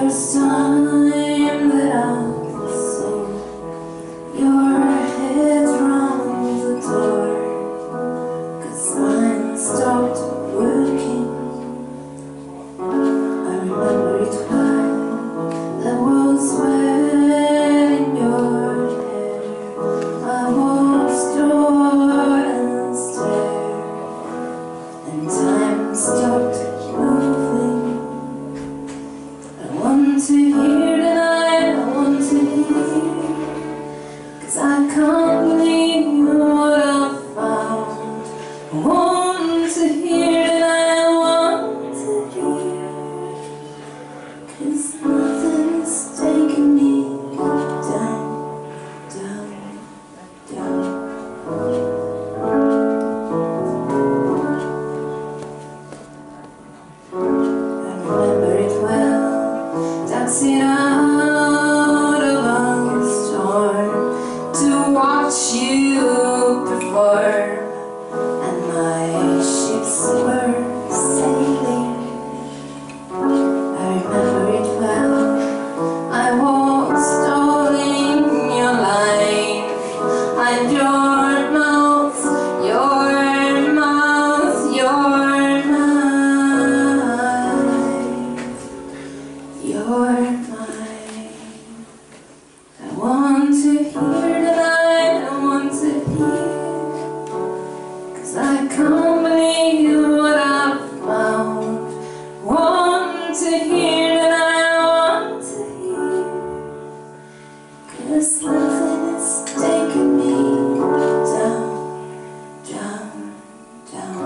first time that I could your head round the door. Cause mine stopped working. I remember it well That was wearing your hair I walked door and stare And time stopped passirá. down.